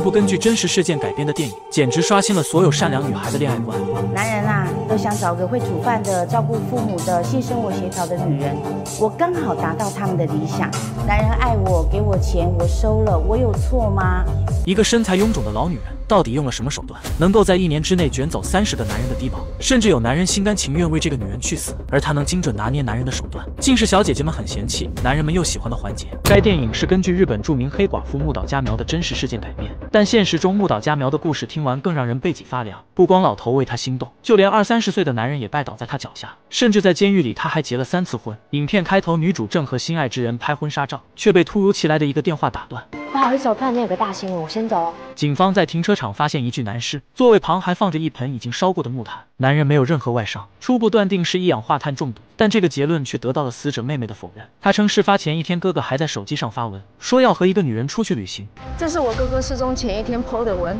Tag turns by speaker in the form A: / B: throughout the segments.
A: 部根据真实事件改编的电影，简直刷新了所有善良女孩的恋爱观。
B: 男人啊，都想找个会煮饭的、照顾父母的、性生活协调的女人。我刚好达到他们的理想。男人爱我，给我钱，我收了，我有错吗？
A: 一个身材臃肿的老女人，到底用了什么手段，能够在一年之内卷走三十个男人的低保？甚至有男人心甘情愿为这个女人去死，而她能精准拿捏男人的手段，竟是小姐姐们很嫌弃，男人们又喜欢的环节。该电影是根据日本著名黑寡妇木岛佳苗的真实事件改编，但现实中木岛佳苗的故事听完更让人背脊发凉。不光老头为她心动，就连二三十岁的男人也拜倒在她脚下，甚至在监狱里，她还结了三次婚。影片开头，女主正和心爱之人拍婚纱照，却被突如其来的一个电话打断。
C: 不好意思，我突然间有个大新闻，我先走。
A: 警方在停车场发现一具男尸，座位旁还放着一盆已经烧过的木炭。男人没有任何外伤，初步断定是一氧化碳中毒，但这个结论却得到了死者妹妹的否认。她称事发前一天，哥哥还在手机上发文，说要和一个女人出去旅行。
D: 这是我哥哥失踪前一天 PO 的文，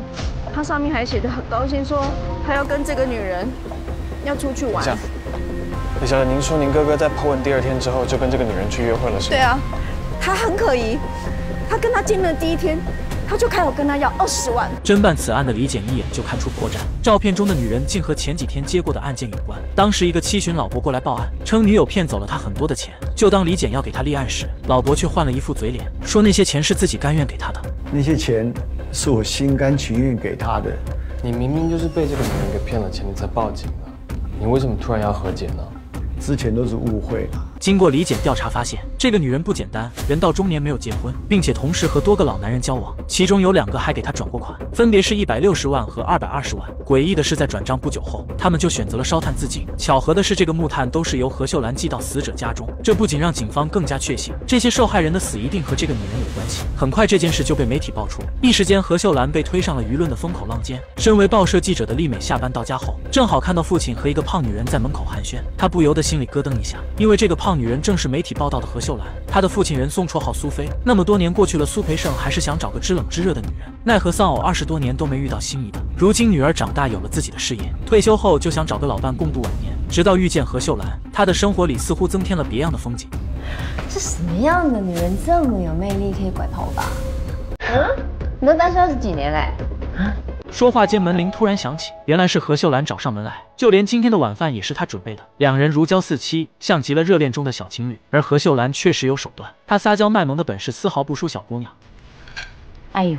D: 他上面还写的很高兴，说他要跟这个女人要出去玩。
E: 李小姐，您说您哥哥在 PO 文第二天之后就跟这个女人去约会了，是吗？
D: 对啊，他很可疑。他跟他见面的第一天，他就开口跟他要二十万。
A: 侦办此案的李简一眼就看出破绽，照片中的女人竟和前几天接过的案件有关。当时一个七旬老伯过来报案，称女友骗走了他很多的钱。就当李简要给他立案时，老伯却换了一副嘴脸，说那些钱是自己甘愿给他的。
F: 那些钱是我心甘情愿给他的。
E: 你明明就是被这个女人给骗了钱，你才报警的。你为什么突然要和解呢？
F: 之前都是误会。
A: 经过李检调查发现，这个女人不简单，人到中年没有结婚，并且同时和多个老男人交往，其中有两个还给她转过款，分别是一百六十万和二百二十万。诡异的是，在转账不久后，他们就选择了烧炭自尽。巧合的是，这个木炭都是由何秀兰寄到死者家中，这不仅让警方更加确信这些受害人的死一定和这个女人有关系。很快，这件事就被媒体爆出，一时间何秀兰被推上了舆论的风口浪尖。身为报社记者的丽美下班到家后，正好看到父亲和一个胖女人在门口寒暄，她不由得心里咯噔一下，因为这个胖女人正是媒体。报道的何秀兰，她的父亲人送绰号苏菲。那么多年过去了，苏培盛还是想找个知冷知热的女人，奈何丧偶二十多年都没遇到心仪的。如今女儿长大有了自己的事业，退休后就想找个老伴共度晚年。直到遇见何秀兰，她的生活里似乎增添了别样的风景。
C: 这什么样的女人这么有魅力，可以拐头发？嗯，你都单身二十几年嘞？
A: 啊？说话间，门铃突然响起，原来是何秀兰找上门来。就连今天的晚饭也是她准备的。两人如胶似漆，像极了热恋中的小情侣。而何秀兰确实有手段，她撒娇卖萌的本事丝毫不输小姑娘。
B: 哎呦，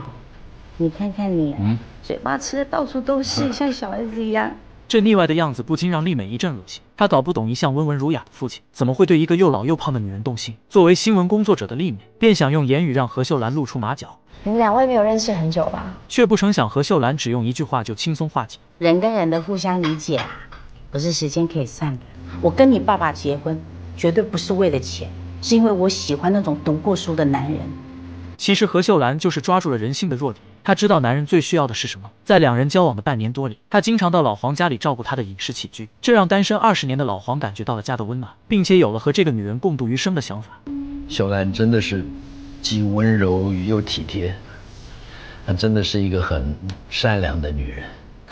B: 你看看你，嗯，嘴巴吃的到处都是，像小孩子一样。
A: 这腻歪的样子不禁让丽美一阵恶心。她搞不懂一向温文儒雅的父亲怎么会对一个又老又胖的女人动心。作为新闻工作者的丽美，便想用言语让何秀兰露出马脚。
C: 你们两位没有认识很久吧？
A: 却不成想何秀兰只用一句话就轻松化解。
B: 人跟人的互相理解啊，不是时间可以算的。我跟你爸爸结婚，绝对不是为了钱，是因为我喜欢那种读过书的男人。
A: 其实何秀兰就是抓住了人性的弱点，她知道男人最需要的是什么。在两人交往的半年多里，她经常到老黄家里照顾他的饮食起居，这让单身二十年的老黄感觉到了家的温暖，并且有了和这个女人共度余生的想法。
G: 秀兰真的是。既温柔又体贴，她真的是一个很善良的女人。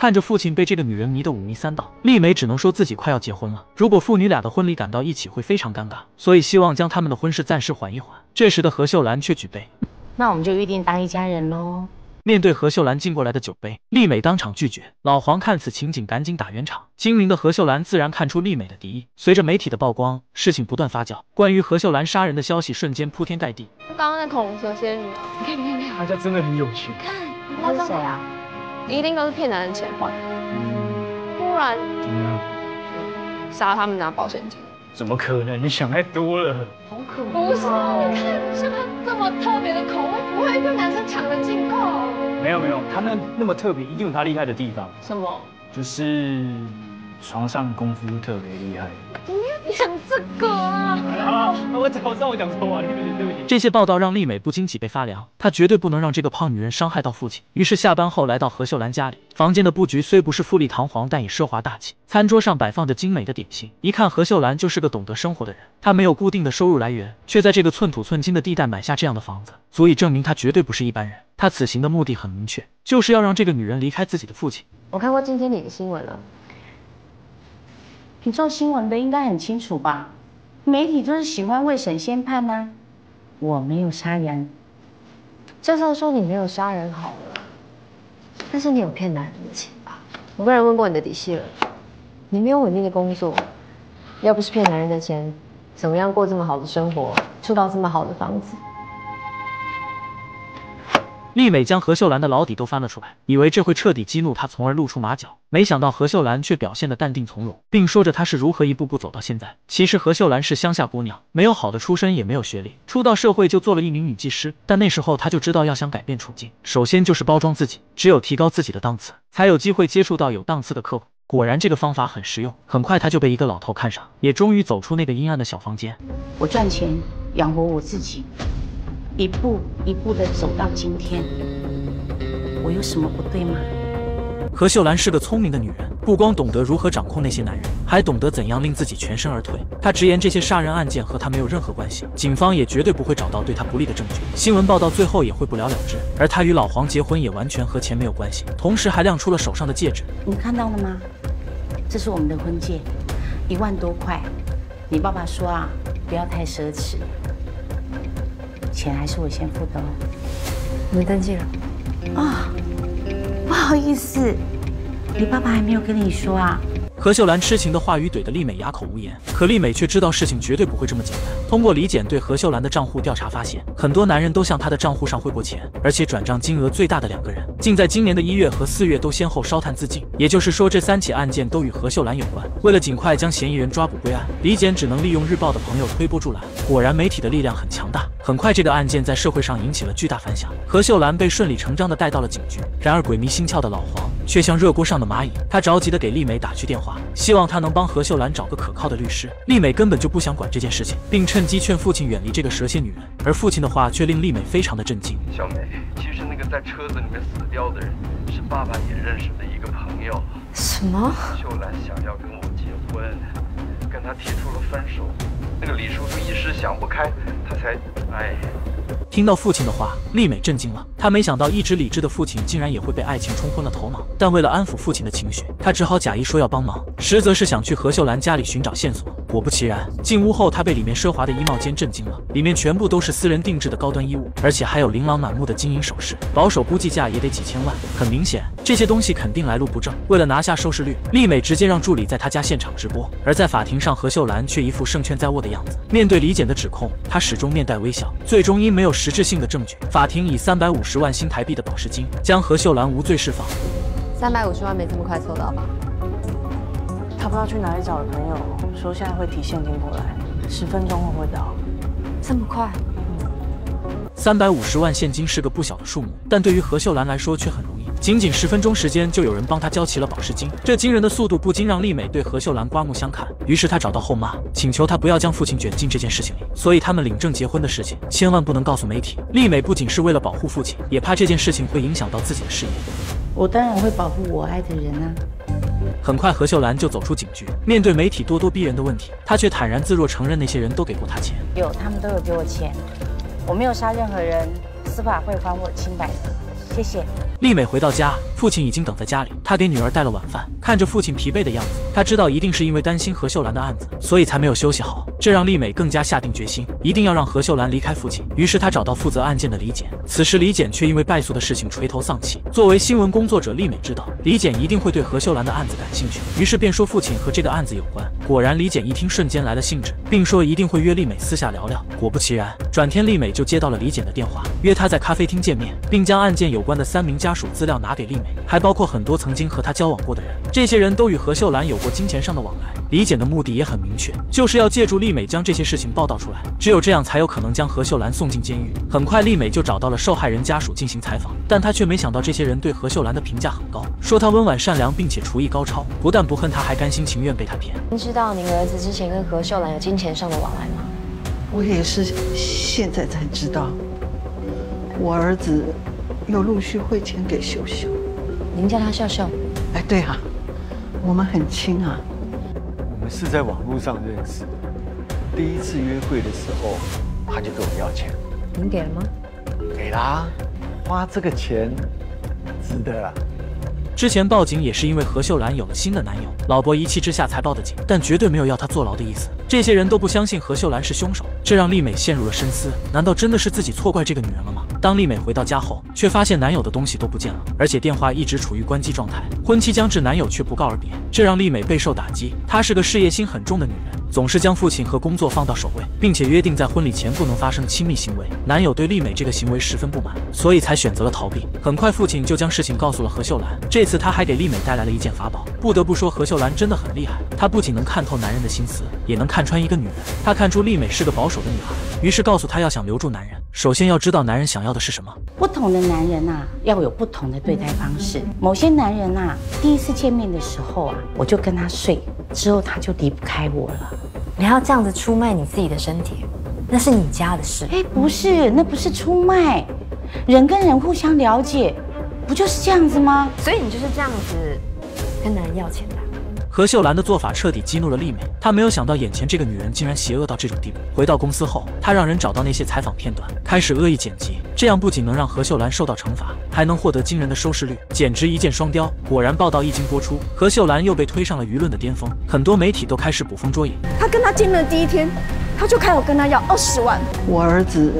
A: 看着父亲被这个女人迷得五迷三道，丽美只能说自己快要结婚了。如果父女俩的婚礼赶到一起，会非常尴尬，所以希望将他们的婚事暂时缓一缓。这时的何秀兰却举杯，
B: 那我们就预定当一家人喽。
A: 面对何秀兰敬过来的酒杯，丽美当场拒绝。老黄看此情景，赶紧打圆场。精明的何秀兰自然看出丽美的敌意。随着媒体的曝光，事情不断发酵，关于何秀兰杀人的消息瞬间铺天盖地。
D: 刚刚那恐龙蛇仙女，
C: 你看，你看，你看，
F: 大家真的很有趣。
C: 看，他是谁啊？
D: 一定都是骗男人钱还，不然怎样杀他们拿保险金。
F: 怎么可能？你想太多了。
D: 好可怕！不是，你看像他这么特别的口味，不会被男生抢了进口。
F: 没有没有，他那那么特别，一定有他厉害的地方。
D: 什么？
F: 就是床上功夫特别厉害。
D: 不要讲这个啊！
F: 啊，我讲，我知道我讲错啊，对不起对不起。
A: 这些报道让丽美不禁脊背发凉，她绝对不能让这个胖女人伤害到父亲。于是下班后来到何秀兰家里，房间的布局虽不是富丽堂皇，但也奢华大气。餐桌上摆放着精美的点心，一看何秀兰就是个懂得生活的人。她没有固定的收入来源，却在这个寸土寸金的地带买下这样的房子，足以证明她绝对不是一般人。她此行的目的很明确，就是要让这个女人离开自己的父亲。
C: 我看过今天你的新闻了。
B: 你做新闻的应该很清楚吧？媒体就是喜欢未审先判呐。我没有杀人。
C: 教授说你没有杀人好了，但是你有骗男人的钱吧？我个人问过你的底细了，你没有稳定的工作，要不是骗男人的钱，怎么样过这么好的生活，住到这么好的房子？
A: 丽美将何秀兰的老底都翻了出来，以为这会彻底激怒她，从而露出马脚。没想到何秀兰却表现得淡定从容，并说着她是如何一步步走到现在。其实何秀兰是乡下姑娘，没有好的出身，也没有学历，初到社会就做了一名女技师。但那时候她就知道，要想改变处境，首先就是包装自己，只有提高自己的档次，才有机会接触到有档次的客户。果然，这个方法很实用。很快，她就被一个老头看上，也终于走出那个阴暗的小房间。
B: 我赚钱养活我自己，一步一步的走到今天，我有什么不对吗？
A: 何秀兰是个聪明的女人，不光懂得如何掌控那些男人，还懂得怎样令自己全身而退。她直言这些杀人案件和她没有任何关系，警方也绝对不会找到对她不利的证据，新闻报道最后也会不了了之。而她与老黄结婚也完全和钱没有关系，同时还亮出了手上的戒指。
B: 你看到了吗？这是我们的婚戒，一万多块。你爸爸说啊，不要太奢侈，钱还是我先付的哦。
C: 你们登记了？
B: 啊、不好意思，你爸爸还没有跟你说啊。
A: 何秀兰痴情的话语怼得丽美哑口无言，可丽美却知道事情绝对不会这么简单。通过李简对何秀兰的账户调查发现，很多男人都向她的账户上汇过钱，而且转账金额最大的两个人，竟在今年的一月和四月都先后烧炭自尽。也就是说，这三起案件都与何秀兰有关。为了尽快将嫌疑人抓捕归案，李简只能利用日报的朋友推波助澜。果然，媒体的力量很强大。很快，这个案件在社会上引起了巨大反响，何秀兰被顺理成章地带到了警局。然而，鬼迷心窍的老黄却像热锅上的蚂蚁，他着急地给丽美打去电话，希望他能帮何秀兰找个可靠的律师。丽美根本就不想管这件事情，并趁机劝父亲远离这个蛇蝎女人。而父亲的话却令丽美非常的震惊。
H: 小美，其实那个在车子里面死掉的人，是爸爸也认识的一个朋友。
C: 什么？
H: 秀兰想要跟我结婚，跟他提出了分手。那个李叔叔一时想不开，他才……哎。
A: 听到父亲的话，丽美震惊了。她没想到一直理智的父亲竟然也会被爱情冲昏了头脑。但为了安抚父亲的情绪，她只好假意说要帮忙，实则是想去何秀兰家里寻找线索。果不其然，进屋后她被里面奢华的衣帽间震惊了，里面全部都是私人定制的高端衣物，而且还有琳琅满目的金银首饰，保守估计价也得几千万。很明显，这些东西肯定来路不正。为了拿下收视率，丽美直接让助理在她家现场直播。而在法庭上，何秀兰却一副胜券在握的样子。面对李简的指控，她始终面带微笑。最终因没有实质性的证据，法庭以三百五十万新台币的保释金将何秀兰无罪释放。
C: 三百五十万没这么快凑到吧？
I: 他不知道去哪里找的朋友，说现在会提现金过来，十分钟后会到。
C: 这么快？
A: 三百五十万现金是个不小的数目，但对于何秀兰来说却很容易。仅仅十分钟时间，就有人帮他交齐了保释金。这惊人的速度不禁让丽美对何秀兰刮目相看。于是她找到后妈，请求她不要将父亲卷进这件事情里。所以他们领证结婚的事情，千万不能告诉媒体。丽美不仅是为了保护父亲，也怕这件事情会影响到自己的事业。
B: 我当然会保护我爱的人啊。
A: 很快，何秀兰就走出警局，面对媒体咄咄逼人的问题，她却坦然自若承认那些人都给过她钱。
B: 有，他们都有给我钱，我没有杀任何人，司法会还我清白的，谢谢。
A: 丽美回到家，父亲已经等在家里。她给女儿带了晚饭，看着父亲疲惫的样子，她知道一定是因为担心何秀兰的案子，所以才没有休息好。这让丽美更加下定决心，一定要让何秀兰离开父亲。于是她找到负责案件的李简，此时李简却因为败诉的事情垂头丧气。作为新闻工作者，丽美知道李简一定会对何秀兰的案子感兴趣，于是便说父亲和这个案子有关。果然，李简一听瞬间来了兴致，并说一定会约丽美私下聊聊。果不其然，转天丽美就接到了李简的电话，约她在咖啡厅见面，并将案件有关的三名家属资料拿给丽美，还包括很多曾经和她交往过的人。这些人都与何秀兰有过金钱上的往来。李简的目的也很明确，就是要借助丽美将这些事情报道出来，只有这样才有可能将何秀兰送进监狱。很快，丽美就找到了受害人家属进行采访，但她却没想到这些人对何秀兰的评价很高，说她温婉善良，并且厨艺高超，不但不恨她，还甘心情愿被她骗。
C: 您知道您儿子之前跟何秀兰有金钱上的往来吗？
J: 我也是现在才知道，我儿子有陆续汇钱给秀秀。
C: 您叫她秀秀？
J: 哎，对啊，我们很亲啊。
K: 我们是在网络上认识的，第一次约会的时候，他就跟我要钱。
C: 您给了吗？
K: 给啦，花这个钱值得啊。
A: 之前报警也是因为何秀兰有了新的男友，老伯一气之下才报的警，但绝对没有要她坐牢的意思。这些人都不相信何秀兰是凶手，这让丽美陷入了深思。难道真的是自己错怪这个女人了吗？当丽美回到家后，却发现男友的东西都不见了，而且电话一直处于关机状态。婚期将至，男友却不告而别，这让丽美备受打击。她是个事业心很重的女人。总是将父亲和工作放到首位，并且约定在婚礼前不能发生亲密行为。男友对丽美这个行为十分不满，所以才选择了逃避。很快，父亲就将事情告诉了何秀兰。这次他还给丽美带来了一件法宝。不得不说，何秀兰真的很厉害。她不仅能看透男人的心思，也能看穿一个女人。她看出丽美是个保守的女孩，于是告诉她，要想留住男人，首先要知道男人想要的是什么。
B: 不同的男人呐，要有不同的对待方式。某些男人呐，第一次见面的时候啊，我就跟他睡，之后他就离不开我了。
C: 你要这样子出卖你自己的身体，那是你家的事。
B: 哎，不是，那不是出卖，人跟人互相了解，不就是这样子吗？
C: 所以你就是这样子跟男人要钱的。
A: 何秀兰的做法彻底激怒了丽美，她没有想到眼前这个女人竟然邪恶到这种地步。回到公司后，她让人找到那些采访片段，开始恶意剪辑，这样不仅能让何秀兰受到惩罚，还能获得惊人的收视率，简直一箭双雕。果然，报道一经播出，何秀兰又被推上了舆论的巅峰，很多媒体都开始捕风捉影。
D: 他跟他见面的第一天，他就开口跟他要二十万。
J: 我儿子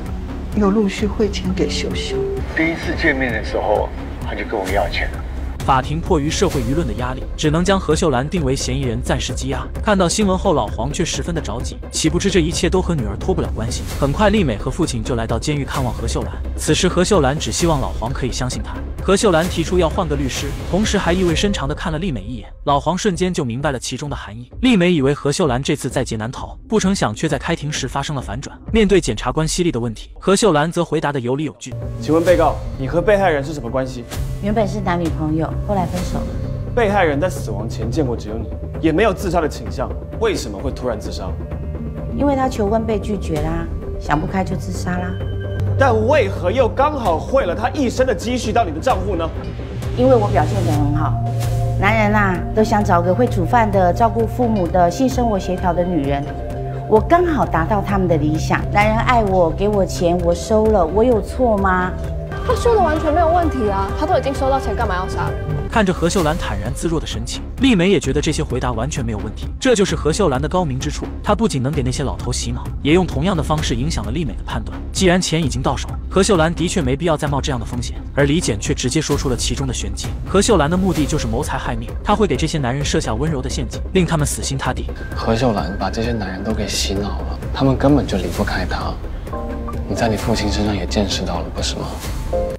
J: 又陆续汇钱给秀秀。
K: 第一次见面的时候，他就跟我要钱了。
A: 法庭迫于社会舆论的压力，只能将何秀兰定为嫌疑人，暂时羁押。看到新闻后，老黄却十分的着急，岂不知这一切都和女儿脱不了关系。很快，丽美和父亲就来到监狱看望何秀兰。此时，何秀兰只希望老黄可以相信她。何秀兰提出要换个律师，同时还意味深长地看了丽美一眼。老黄瞬间就明白了其中的含义。丽美以为何秀兰这次在劫难逃，不成想却在开庭时发生了反转。面对检察官犀利的问题，何秀兰则回答的有理有据。
E: 请问被告，你和被害人是什么关系？
B: 原本是男女朋友，后来分手了。
E: 被害人在死亡前见过只有你，也没有自杀的倾向，为什么会突然自杀？
B: 因为他求婚被拒绝啦，想不开就自杀啦。
E: 但为何又刚好汇了他一生的积蓄到你的账户呢？
B: 因为我表现得很好，男人呐都想找个会煮饭的、照顾父母的、性生活协调的女人，我刚好达到他们的理想。男人爱我，给我钱，我收了，我有错吗？
D: 他说的完全没有问题啊，他都已经收到钱，干嘛要杀？
A: 看着何秀兰坦然自若的神情，丽美也觉得这些回答完全没有问题。这就是何秀兰的高明之处，她不仅能给那些老头洗脑，也用同样的方式影响了丽美的判断。既然钱已经到手，何秀兰的确没必要再冒这样的风险。而李简却直接说出了其中的玄机：何秀兰的目的就是谋财害命，她会给这些男人设下温柔的陷阱，令他们死心塌地。
E: 何秀兰把这些男人都给洗脑了，他们根本就离不开她。你在你父亲身上也见识到了，不是吗？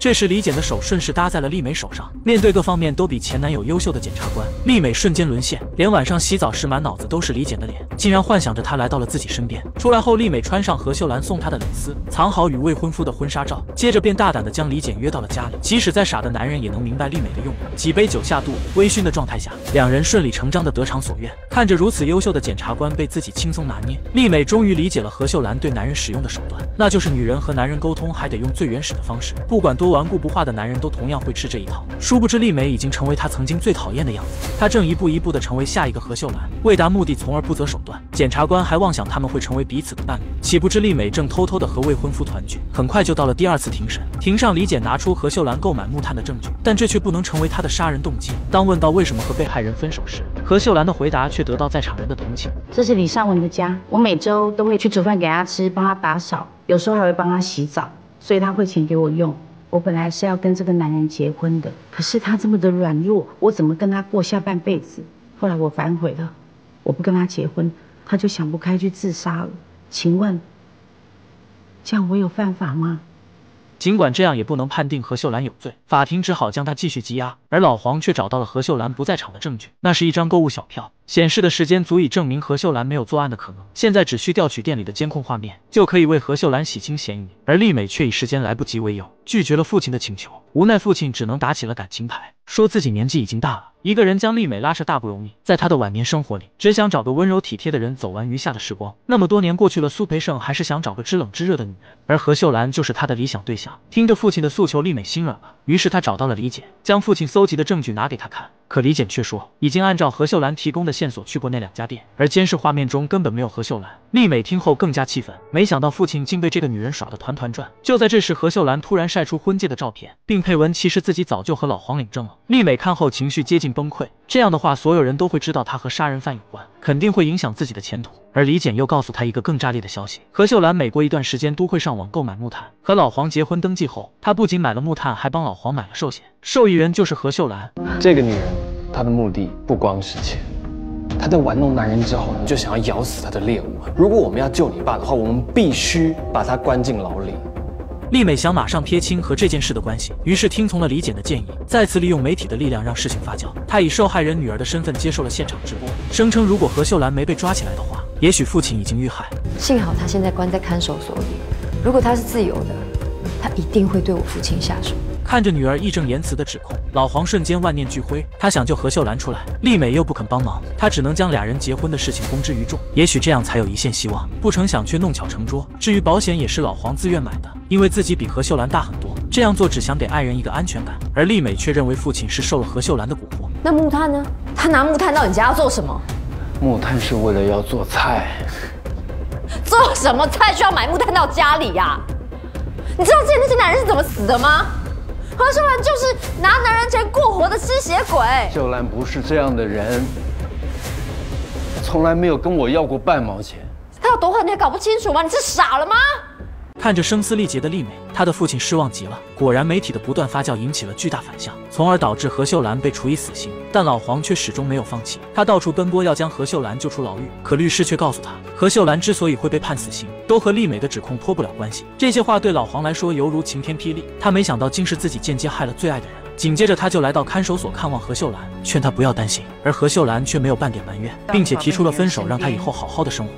A: 这时，李简的手顺势搭在了丽美手上。面对各方面都比前男友优秀的检察官，丽美瞬间沦陷，连晚上洗澡时满脑子都是李简的脸，竟然幻想着他来到了自己身边。出来后，丽美穿上何秀兰送她的蕾丝，藏好与未婚夫的婚纱照，接着便大胆地将李简约到了家里。即使再傻的男人也能明白丽美的用意。几杯酒下肚，微醺的状态下，两人顺理成章地得偿所愿。看着如此优秀的检察官被自己轻松拿捏，丽美终于理解了何秀兰对男人使用的手段，那就是女人和男人沟通还得用最原始的方式，不管多顽固不化的男人都同样会吃这一套。殊不知，丽美已经成为他曾经最讨厌的样子。他正一步一步地成为下一个何秀兰，为达目的从而不择手段。检察官还妄想他们会成为彼此的伴侣，岂不知丽美正偷偷地和未婚夫团聚。很快就到了第二次庭审，庭上李简拿出何秀兰购买木炭的证据，但这却不能成为他的杀人动机。当问到为什么和被害人分手时，何秀兰的回答却得到在场人的同情。
B: 这是李尚文的家，我每周都会去煮饭给他吃，帮他打扫，有时候还会帮他洗澡，所以他会钱给我用。我本来是要跟这个男人结婚的，可是他这么的软弱，我怎么跟他过下半辈子？后来我反悔了，我不跟他结婚，他就想不开去自杀了。请问，这样我有犯法吗？
A: 尽管这样，也不能判定何秀兰有罪，法庭只好将她继续羁押。而老黄却找到了何秀兰不在场的证据，那是一张购物小票，显示的时间足以证明何秀兰没有作案的可能。现在只需调取店里的监控画面，就可以为何秀兰洗清嫌疑。而丽美却以时间来不及为由，拒绝了父亲的请求。无奈父亲只能打起了感情牌，说自己年纪已经大了，一个人将丽美拉扯大不容易，在他的晚年生活里，只想找个温柔体贴的人走完余下的时光。那么多年过去了，苏培盛还是想找个知冷知热的女人，而何秀兰就是他的理想对象。听着父亲的诉求，丽美心软了，于是她找到了李简，将父亲搜集的证据拿给他看。可李简却说，已经按照何秀兰提供的。线索去过那两家店，而监视画面中根本没有何秀兰。丽美听后更加气愤，没想到父亲竟被这个女人耍得团团转。就在这时，何秀兰突然晒出婚戒的照片，并配文其实自己早就和老黄领证了。丽美看后情绪接近崩溃，这样的话所有人都会知道她和杀人犯有关，肯定会影响自己的前途。而李简又告诉她一个更炸裂的消息：何秀兰每过一段时间都会上网购买木炭。和老黄结婚登记后，她不仅买了木炭，还帮老黄买了寿险，受益人就是何秀兰。
E: 这个女人，她的目的不光是钱。她在玩弄男人之后，你就想要咬死她的猎物。如果我们要救你爸的话，我们必须把他关进牢里。
A: 丽美想马上撇清和这件事的关系，于是听从了李简的建议，再次利用媒体的力量让事情发酵。她以受害人女儿的身份接受了现场直播，声称如果何秀兰没被抓起来的话，也许父亲已经遇害。
C: 幸好她现在关在看守所里，如果她是自由的，她一定会对我父亲下手。
A: 看着女儿义正言辞的指控，老黄瞬间万念俱灰。他想救何秀兰出来，丽美又不肯帮忙，他只能将俩人结婚的事情公之于众，也许这样才有一线希望。不成想却弄巧成拙。至于保险，也是老黄自愿买的，因为自己比何秀兰大很多，这样做只想给爱人一个安全感。而丽美却认为父亲是受了何秀兰的蛊惑。
C: 那木炭呢？他拿木炭到你家要做什么？
E: 木炭是为了要做菜。
C: 做什么菜需要买木炭到家里呀？你知道之前那些男人是怎么死的吗？何秀兰就是拿男人钱过活的吸血鬼。
G: 秀兰不是这样的人，从来没有跟我要过半毛钱。
C: 他有多狠，你还搞不清楚吗？你是傻了吗？
A: 看着声嘶力竭的丽美，她的父亲失望极了。果然，媒体的不断发酵引起了巨大反响，从而导致何秀兰被处以死刑。但老黄却始终没有放弃，他到处奔波要将何秀兰救出牢狱。可律师却告诉他，何秀兰之所以会被判死刑，都和丽美的指控脱不了关系。这些话对老黄来说犹如晴天霹雳，他没想到竟是自己间接害了最爱的人。紧接着，他就来到看守所看望何秀兰，劝她不要担心。而何秀兰却没有半点埋怨，并且提出了分手，让他以后好好的生活。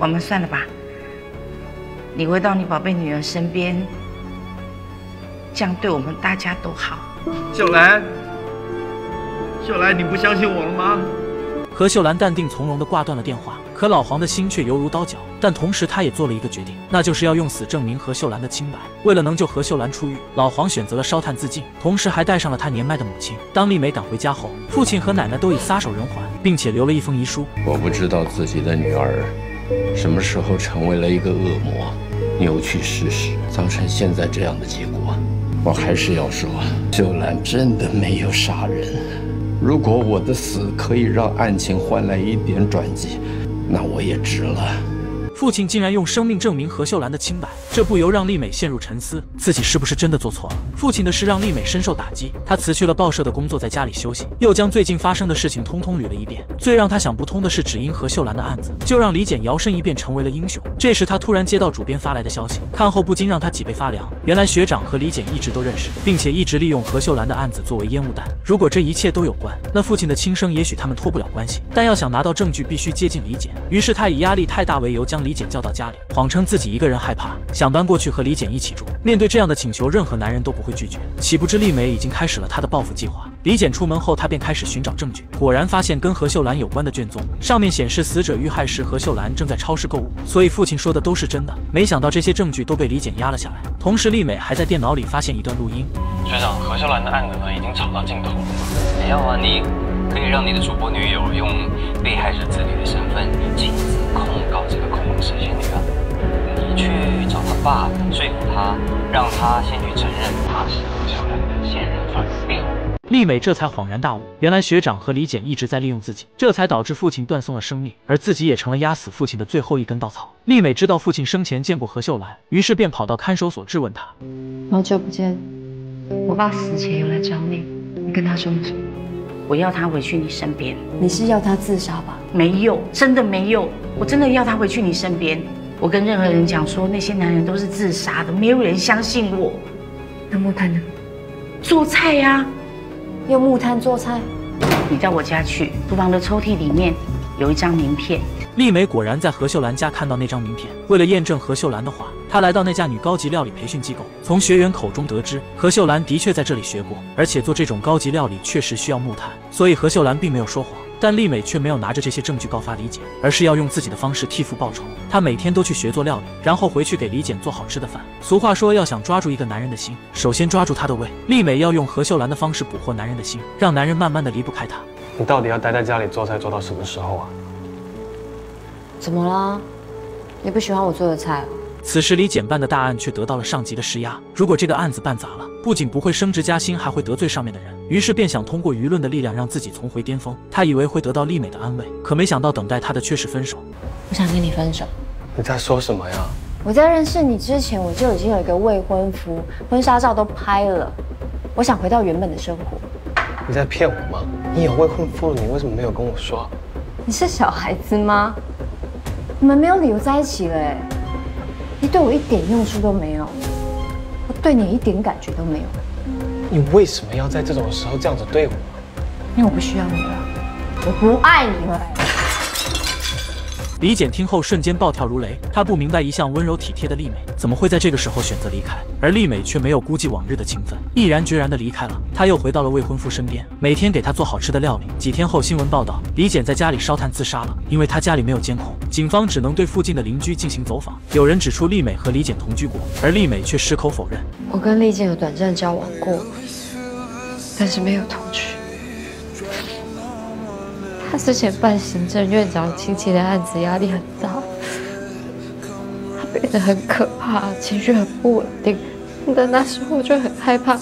B: 我们算了吧。你回到你宝贝女儿身边，这样对我们大家都好。
K: 秀兰，秀兰，你不相信我了吗？
A: 何秀兰淡定从容地挂断了电话，可老黄的心却犹如刀绞。但同时，他也做了一个决定，那就是要用死证明何秀兰的清白。为了能救何秀兰出狱，老黄选择了烧炭自尽，同时还带上了他年迈的母亲。当丽美赶回家后，父亲和奶奶都已撒手人寰，并且留了一封遗书。
G: 我不知道自己的女儿什么时候成为了一个恶魔。扭曲事实，造成现在这样的结果。我还是要说，秀兰真的没有杀人。如果我的死可以让案情换来一点转机，那我也值了。
A: 父亲竟然用生命证明何秀兰的清白，这不由让丽美陷入沉思，自己是不是真的做错了？父亲的事让丽美深受打击，她辞去了报社的工作，在家里休息，又将最近发生的事情通通捋了一遍。最让她想不通的是，只因何秀兰的案子，就让李简摇身一变成为了英雄。这时她突然接到主编发来的消息，看后不禁让她脊背发凉。原来学长和李简一直都认识，并且一直利用何秀兰的案子作为烟雾弹。如果这一切都有关，那父亲的轻生也许他们脱不了关系。但要想拿到证据，必须接近李简。于是他以压力太大为由，将李。李简叫到家里，谎称自己一个人害怕，想搬过去和李简一起住。面对这样的请求，任何男人都不会拒绝。岂不知丽美已经开始了她的报复计划。李简出门后，他便开始寻找证据，果然发现跟何秀兰有关的卷宗，上面显示死者遇害时何秀兰正在超市购物，所以父亲说的都是真的。没想到这些证据都被李简压了下来。同时，丽美还在电脑里发现一段录音。
L: 学长，何秀兰的案子呢，已经吵到尽头了。你要啊，你可以让你的主播女友用被害者子女的身份亲自控告这个恐龙蛇仙女啊！你去找他爸，说服他，让他先去承认他是何秀兰的现任发小。
A: 丽美这才恍然大悟，原来学长和李简一直在利用自己，这才导致父亲断送了生命，而自己也成了压死父亲的最后一根稻草。丽美知道父亲生前见过何秀兰，于是便跑到看守所质问他：
C: 好久不见，我爸死前有来找你，你跟他说了什么？
B: 我要他回去你身边。
C: 你是要他自杀吧？
B: 没有，真的没有。我真的要他回去你身边。我跟任何人讲说那些男人都是自杀的，没有人相信我。
C: 那木炭呢？
B: 做菜呀，
C: 用木炭做菜。
B: 你到我家去，厨房的抽屉里面有一张名片。
A: 丽梅果然在何秀兰家看到那张名片。为了验证何秀兰的话，她来到那家女高级料理培训机构，从学员口中得知何秀兰的确在这里学过，而且做这种高级料理确实需要木炭，所以何秀兰并没有说谎。但丽美却没有拿着这些证据告发李简，而是要用自己的方式替父报仇。她每天都去学做料理，然后回去给李简做好吃的饭。俗话说，要想抓住一个男人的心，首先抓住他的胃。丽美要用何秀兰的方式捕获男人的心，让男人慢慢的离不开她。
E: 你到底要待在家里做菜做到什么时候啊？
C: 怎么了？你不喜欢我做的菜？
A: 此时李简办的大案却得到了上级的施压，如果这个案子办砸了，不仅不会升职加薪，还会得罪上面的人。于是便想通过舆论的力量让自己重回巅峰。他以为会得到丽美的安慰，可没想到等待他的却是分手。
C: 我想跟你分手。
E: 你在说什么呀？
C: 我在认识你之前，我就已经有一个未婚夫，婚纱照都拍了。我想回到原本的生活。
E: 你在骗我吗？你有未婚夫了，你为什么没有跟我说？
C: 你是小孩子吗？你们没有理由在一起了，你对我一点用处都没有，我对你一点感觉都没有。
E: 你为什么要在这种时候这样子对我？
C: 因为我不需要你了，我不爱你了。
A: 李简听后瞬间暴跳如雷，他不明白一向温柔体贴的丽美怎么会在这个时候选择离开，而丽美却没有估计往日的情分，毅然决然的离开了。他又回到了未婚夫身边，每天给他做好吃的料理。几天后，新闻报道李简在家里烧炭自杀了，因为他家里没有监控，警方只能对附近的邻居进行走访。有人指出丽美和李简同居过，而丽美却矢口否认。
C: 我跟丽简有短暂交往过，但是没有同居。他之前办行政院长亲戚的案子，压力很大，他变得很可怕，情绪很不稳定。但那时候我就很害怕，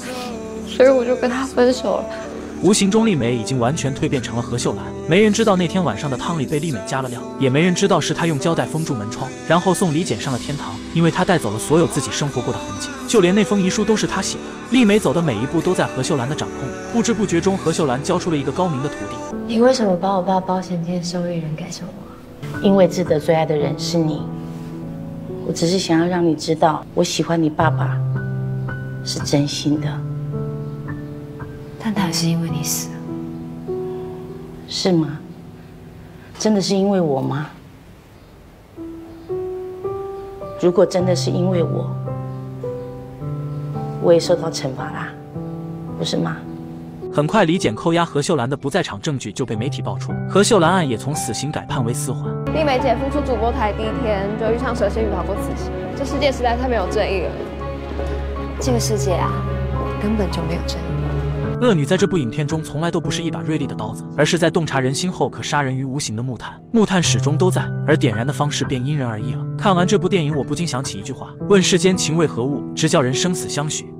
C: 所以我就跟他分手了。
A: 无形中，丽美已经完全蜕变成了何秀兰。没人知道那天晚上的汤里被丽美加了料，也没人知道是她用胶带封住门窗，然后送李简上了天堂。因为她带走了所有自己生活过的痕迹，就连那封遗书都是她写的。丽美走的每一步都在何秀兰的掌控里，不知不觉中，何秀兰教出了一个高明的徒弟。
C: 你为什么把我爸保险金受益人改成我？
B: 因为志得最爱的人是你。我只是想要让你知道，我喜欢你爸爸是真心的。
C: 但他还是因为你死了，
B: 是吗？真的是因为我吗？如果真的是因为我，我也受到惩罚啦，不是吗？
A: 很快，李简扣押何秀兰的不在场证据就被媒体爆出，何秀兰案也从死刑改判为死缓。
D: 丽梅姐复出主播台第一天就遇上蛇蝎女逃过死刑，这世界实在太没有正义了。
C: 这个世界啊，根本就没有正义。
A: 恶女在这部影片中从来都不是一把锐利的刀子，而是在洞察人心后可杀人于无形的木炭。木炭始终都在，而点燃的方式便因人而异了。看完这部电影，我不禁想起一句话：问世间情为何物，直叫人生死相许。